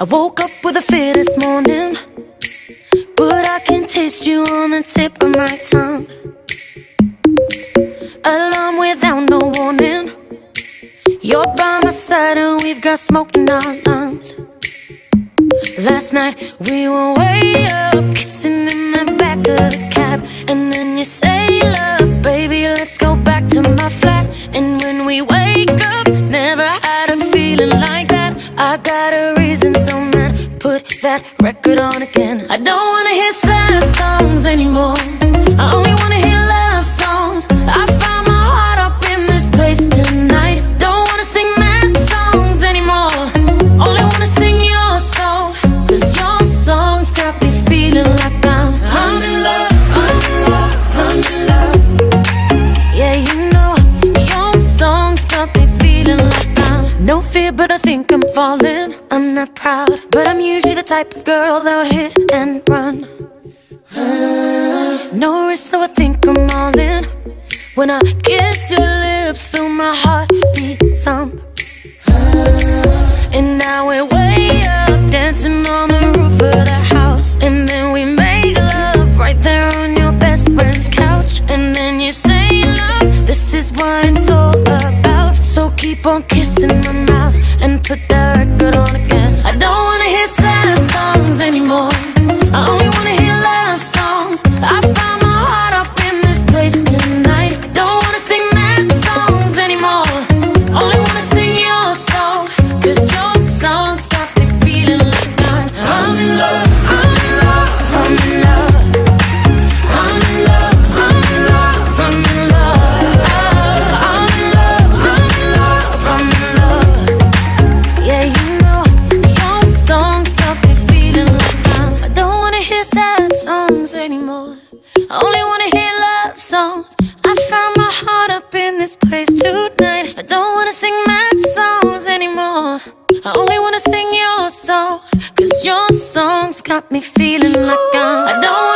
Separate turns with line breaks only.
I woke up with a fear this morning, but I can taste you on the tip of my tongue. Alarm without no warning. You're by my side and we've got smoke in our lungs. Last night we were way up, kissing in the back of the like that. I got a reason, so man, put that record on again. I don't wanna hear sad songs anymore. No fear, but I think I'm falling. I'm not proud, but I'm usually the type of girl that would hit and run. No risk, so I think I'm all in. When I kiss your lips, feel my heartbeat on kissing my mouth and put that record on again. I don't wanna hear sad songs anymore. I only wanna hear love songs. I found my heart up in this place tonight. I don't wanna sing mad songs anymore. I only wanna sing your song. Cause your songs got me feeling like I'm. I don't